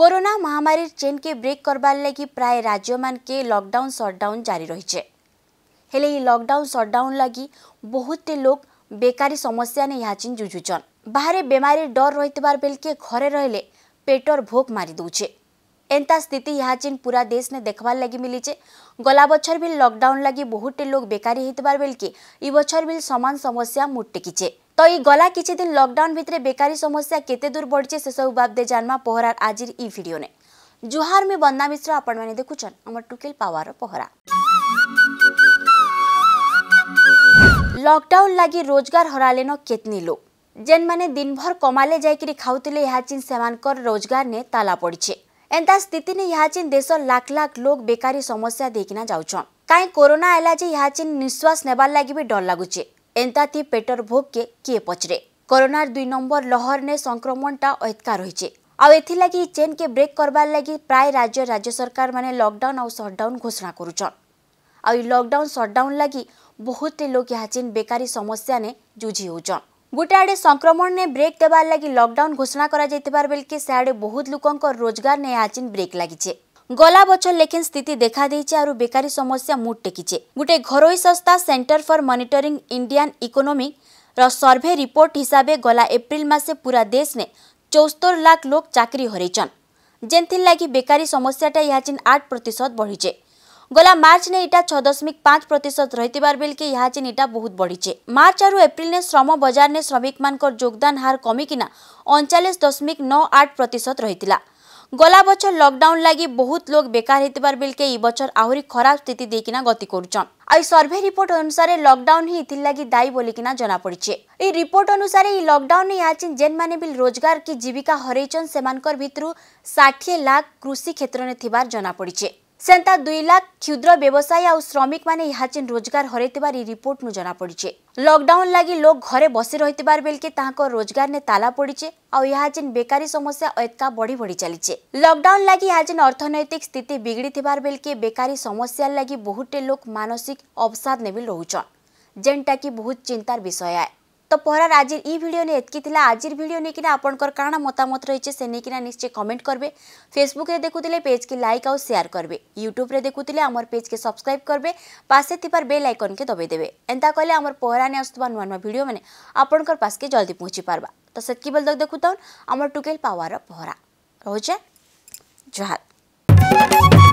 corona মহামারীর চেনকে break করবার লাগি প্রায় রাজ্যমানকে লকডাউন সটডাউন জারি রয়েছে ହେଲେ ଇ ଲକଡାଉନ୍ ସଟ୍ଡାଉନ୍ ଲାଗି ବହୁତଟେ ଲୋକ୍ ବେକାରୀ ସମସ୍ୟା ନେଇ ଇହାଚିନ୍ ଜୁଝୁଛନ୍ ବାହାରେ ବେମାରୀ ଡର ରହିଥିବାର୍ ବେଲ୍କେ ଘରେ ରହିଲେ ପେଟର ଭୋକ୍ ମାରି ଦଉଛେ ଏନ୍ତା ସ୍ଥିତି ଇହାଚିନ୍ ପୁରା ଦେଶନେ ଦେଖ୍ବାର୍ ଲାଗି ମିଲିଛେ ଗଲା ବଛର ବି ଲକଡାଉନ୍ ଲାଗି ବହୁତଟେ ଲୋକ୍ ବେକାରୀ ହେଇଥିବାର୍ ବେଲ୍କେ ଇ ବଛର ବି ସମାନ ସମସ୍ୟା ମୁଟ୍ ଟେକିଛେ ତ ଇ ଗଲା କିଛି ଦିନ ଲକଡାଉନ ଭିତରେ ବେକାରୀ ସମସ୍ୟା କେତେ ଦୂର ବଢ଼ିଛେ ସେସବୁ ବାବଦେ ଜାନ୍ମା ପହରାର ଆଜିର ଇ ଭିଡ଼ିଓନେ ଜୁହାର ମୁଇଁ ବନ୍ଦନା ମିଶ୍ର ଆପଣମାନେ ଦେଖୁଛନ୍ ଆମର ଟୁକେଲ ପାୱାର ପହରା ଲକଡାଉନ ଲାଗି ରୋଜଗାର ହରାଲେନ କେତନି ଲୋକ ଯେନ୍ମାନେ ଦିନଭର କମାଲେ ଯାଇକିରି ଖାଉଥିଲେ ଏହାଚିନ୍ ସେମାନଙ୍କର ରୋଜଗାରନେ ତାଲା ପଡ଼ିଛେ ଏନ୍ତା ସ୍ଥିତିନେ ଏହାଚିନ୍ ଦେଶ ଲାଖ ଲାଖ ଲୋକ ବେକାରୀ ସମସ୍ୟା ଦେଇକିନା ଯାଉଛନ୍ କାହିଁ କରୋନା ହେଲା ଯେ ଏହାଚିନ୍ ନିଶ୍ୱାସ ନେବାର୍ ଲାଗି ବି ଡର ଲାଗୁଛେ ଏନ୍ତାତି ପେଟର ଭୋଗକେ କିଏ ପଚରେ କରୋନାର ଦୁଇ ନମ୍ବର ଲହରନେ ସଂକ୍ରମଣଟା ଅହେତ୍କା ରହିଛେ ଆଉ ଏଥିଲାଗି ଚେନ୍କେ ବ୍ରେକ୍ କରବାର୍ ଲାଗି ପ୍ରାୟ ରାଜ୍ୟ ରାଜ୍ୟ ସରକାରମାନେ ଲକଡାଉନ୍ ଆଉ ସଟ୍ଡାଉନ୍ ଘୋଷଣା କରୁଛନ୍ ଆଉ ଇ ଲକଡାଉନ୍ ସଟ୍ଡାଉନ୍ ଲାଗି ବହୁତଟେ ଲୋକ ଏହାଚିନ୍ ବେକାରୀ ସମସ୍ୟାନେ ଯୁଝି ହେଉଛନ୍ ଗୋଟେ ଆଡ଼େ ସଂକ୍ରମଣନେ ବ୍ରେକ୍ ଦେବାର୍ ଲାଗି ଲକଡାଉନ୍ ଘୋଷଣା କରାଯାଇଥିବାର ବେଲ୍କେ ସେଆଡ଼େ ବହୁତ ଲୋକଙ୍କର ରୋଜଗାରନେ ଏହାଚିନ୍ ବ୍ରେକ୍ ଲାଗିଛେ গলা বছর লেখিন স্থিতি দেখা দিয়েছে আর বেকারী সমস্যা মুড টেকিছে গোটে ঘরোই সংস্থা centre for monitoring Indian economic র সর্ভে রিপোর্ট হিসাবে গলা এপ্রিল মাসে পুরা দেশনে চৌস্তর লাখ লোক চাকরি হরাইছন যেনথির লাগি বেকারী সমস্যাটা ইহাচিন আট প্রতিশত বড়িছে গলা মার্চ নে ইটা ছ দশমিক পাঁচ প্রতিশত রহিবার বেলকে ইহাচিন ইটা বহুত বড়িছে মার্চ আর এপ্রিল নে শ্রম বজার নে শ্রমিক মানকর যোগদান হার কমিকিনা অনচাশ দশমিক ন আট প্রতিশত রহিলা গলা বছর লকডাউন লাগি বহুত লোক বেকার হইতিবার বেলকে এই বছর আহুরি খারাপ স্থিতি দেইকিনা গতি করছন আই সর্ভে রিপোর্ট অনুসারে লকডাউন হি ইতির লাগি দায়ী বলিকিনা জনা পড়িছে এই রিপোর্ট অনুসারে এই লকডাউন হি আছেন যেন মানে বিল রোজগার কি জীবিকা হরাইছন সেমানকর ভিতরু ষাঠিয়ে লাখ কৃষি ক্ষেত্রনে থিবার জনা পড়িছে ସେନ୍ତା ଦୁଇ ଲାଖ କ୍ଷୁଦ୍ର ବ୍ୟବସାୟୀ ଆଉ ଶ୍ରମିକମାନେ ଏହାଚେନ୍ ରୋଜଗାର ହରାଇଥିବାର ଏହି ରିପୋର୍ଟରୁ ଜଣାପଡ଼ିଛି ଲକଡାଉନ୍ ଲାଗି ଲୋକ ଘରେ ବସି ରହିଥିବାର ବେଲକେ ତାଙ୍କ ରୋଜଗାରରେ ତାଲା ପଡ଼ିଛି ଆଉ ଏହାଚେନ୍ ବେକାରୀ ସମସ୍ୟା ଏତକା ବଢ଼ି ବଢ଼ି ଚାଲିଛି ଲକଡାଉନ୍ ଲାଗି ଏହାଚେନ୍ ଅର୍ଥନୈତିକ ସ୍ଥିତି ବିଗିଡ଼ିଥିବାର ବେଲକେ ବେକାରୀ ସମସ୍ୟା ଲାଗି ବହୁତଟେ ଲୋକ ମାନସିକ ଅବସାଦ ନେବି ରହୁଛନ୍ ଯେନ୍ଟାକି ବହୁତ ଚିନ୍ତାର ବିଷୟ ଆଏ ତ ପହରା ଆଜିର ଇ ଭିଡ଼ିଓ ନେ ଏତକି ଥିଲା ଆଜିର ଭିଡ଼ିଓ ନେଇକିନା ଆପଣଙ୍କର କାଣା ମତାମତ ରହିଛେ ସେ ନେଇକିନା ନିଶ୍ଚୟ କମେଣ୍ଟ କରିବେ ଫେସବୁକ୍ରେ ଦେଖୁଥିଲେ ପେଜ୍କେ ଲାଇକ୍ ଆଉ ସେୟାର କରିବେ ୟୁଟ୍ୟୁବ୍ରେ ଦେଖୁଥିଲେ ଆମର ପେଜ୍କେ ସବସ୍କ୍ରାଇବ୍ କରିବେ ପାଶେ ଥିବାର ବେଲ୍ ଆଇକନ୍କେ ଦବେଇ ଦେବେ ଏନ୍ତା କଲେ ଆମର ପହରାନେ ଆସୁଥିବା ନୂଆ ନୂଆ ଭିଡ଼ିଓ ମାନେ ଆପଣଙ୍କର ପାସକେ ଜଲ୍ଦି ପହଞ୍ଚି ପାରବା ତ ସେତକି ବେଲେ ତକ୍ ଦେଖୁଥାଉନ୍ ଆମର ଟୁକେଲ୍ ପାୱାର ପହରା ରହୁଛେ ଜୁହାର